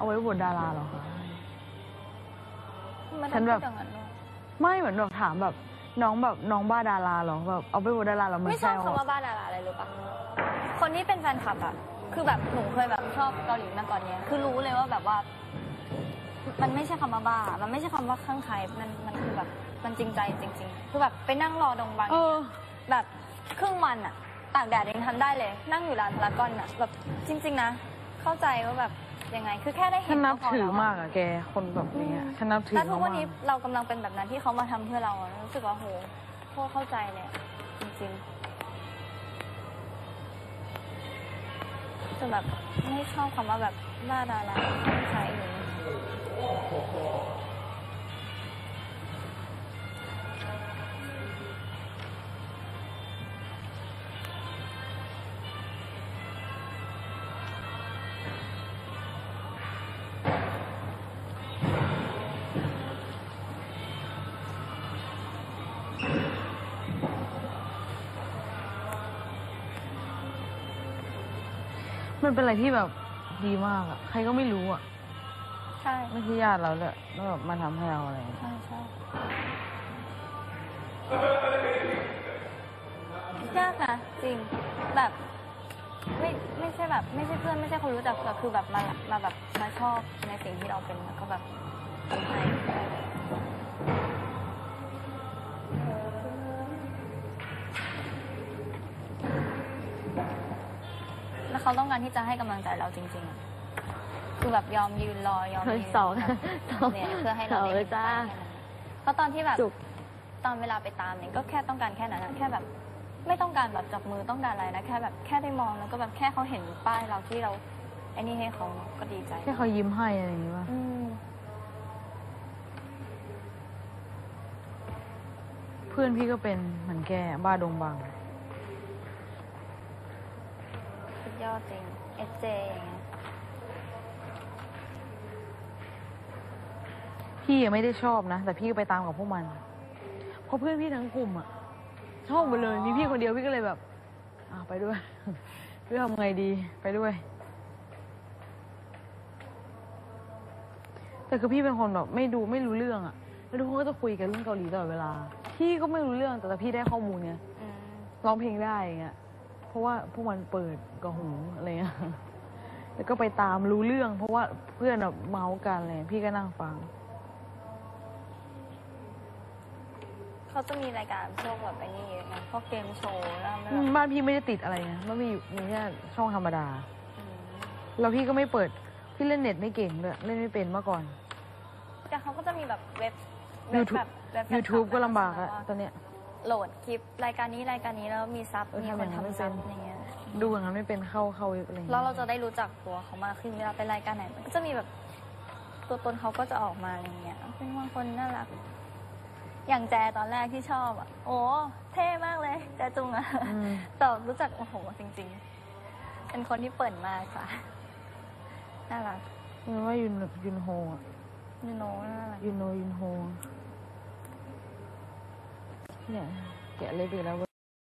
เอาไว้บทดาราเหรอคะ ไม่ฉัต้อนงแบพูบ ดอย่างนั้นหรอกไม่เหมือนแบบถามแบบน้องแบบน้องบ้าดาราเหรอแบบเอาไปบทดาราเหรอเหมือไม่นชแซอบวคำว่าบ้าดาราอะไรรู้ปะคนที่เป็นแฟนคลับอะคือแบบหนูเคยแบบชอบเกาหลีมาก่อนเนี้ยคือรู้เลยว่าแบบว่า มันไม่ใช่คำว่าบ้า มันไม่ใช่คำว่าข้างใครมันมันคือแบบมันจริงใจจริง ๆ คือแบบไปนั่งรอดงบัง เออ แบบครึ่งวันอะตากแดดยังทำได้เลย นั่งอยู่ร้านพารากอนอะแบบจริง ๆ นะ เข้าใจว่าแบบ ยังไง คือแค่ได้เห็ฉันนนับก็พถือแล้วะมากอะแก คนแบบนี้อะฉันนับถือแล้วทุกเขาวันมากนี้เรากำลังเป็นแบบนั้นที่เขามาทำเพื่อเราอะรู้สึกว่าโหโคตรเข้าใจเลยอะจริงๆจนแบบไม่ชอบคำว่าแบบบ้าดาราไม่ใช้หรือ มันเป็นอะไรที่แบบดีมากอะใครก็ไม่รู้อะใช่ไม่ใช่ญาติเราเลยแล้วแบบมาทำให้เราอะไรอย่างเงี้ยใช่ใช่ยากนะจริงแบบไม่ไม่ใช่แบบ ไม่ใช่เพื่อนไม่ใช่คนรู้จักแต่คือแบบมามาแบบมาชอบในสิ่งที่เราเป็นแล้วก็แบบทำให้ แล้วเขาต้องการที่จะให้กำลังใจเราจริงๆอะคือแบบยอมยืนรอยอมเฮ้ยยืนสองแบบเนี่ยเพื่อให้เราได้สองเลเห็ยนจ้าป้ายแค่นั้นเพราะตอนที่แบบจุก ตอนเวลาไปตามเนี่ยก็แค่ต้องการแค่นั้นอะแค่แบบ ไม่ต้องการแบบจับมือต้องการอะไรนะแค่แบบแค่ได้มองแล้วก็แบบแค่เขาเห็นป้ายเราที่เราไอ้นี่ให้เขาก็ดีใจแค่เขายิ้มให้อะไรอย่างงี้ป่ะอืมเพื่อนพี่ก็เป็นเหมือนแกบ้าดงบัง สุด ยอดจริงเอเจอย่างเงี้ยพี่ยังไม่ได้ชอบนะ แต่พี่ก็ไปตามกับพวกมัน เพราะเพื่อนพี่ทั้งกลุ่มอะชอบหมดเลย มีพี่คนเดียวพี่ก็เลยแบบอ่าไปด้วย พี่ทำไงดีไปด้วย แต่คือพี่เป็นคนแบบไม่ดูไม่รู้เรื่องอะแล้วทุกคนก็จะคุยกันเรื่องเกาหลีตลอดเวลา พี่ก็ไม่รู้เรื่องแต่แต่พี่ได้ข้อมูลไงอืม ร้องเพลงได้อย่างเงี้ย เพราะว่าพวกมันเปิดกระหูอะไรเงี้ยแล้วก็ไปตามรู้เรื่อง เพราะว่าเพื่อนแบบเมาส์กันอะไรเลยพี่ก็นั่งฟัง เขาจะมีรายการพวกแบบไอ้นี่เยอะนะพวกเกมโชว์แล้วมันอืแบมบบ้านพี่ไม่ได้ติดอะไรนะมันมีอยู่มีแค่ช่องธรรมดา อืมแล้วพี่ก็ไม่เปิด พี่เล่นเน็ตไม่เก่งด้วยเล่นไม่เป็นเมื่อก่อน แต่เขาก็จะมีแบบเว็บเว็บ YouTube แบบเว็บแฟนคลับ YouTube ก็ลำบากนะอะคะตอนเนี้ย โหลดคลิปรายการนี้รายการนี้แล้วมีซับเออมีทำคอนย่างนั้นไม่ทำซับเป็นอย่างเงี้ยดูอย่างนั้นไม่เป็นเข้าเข้าเว็บอะไรอย่างแล้เงี้วยเราจะได้รู้จักตัวเขามากขึ้นเวลาไปรายการไหนมันก็จะมีแบบตัวตนเขาก็จะออกมาอะไรเงี้ยเป็นบางคนน่ารัก อย่างแจตอนแรกที่ชอบอะโอ้เท่มากเลยแจจุงอะ อืมแต่รู้จักโอ้โหจริงๆ เป็นคนที่เปิดมากค่ะ น่ารักมันว่ายุนยุนโฮอะนูโนน่ารักยุนโนยุนโฮ เนี่ยแก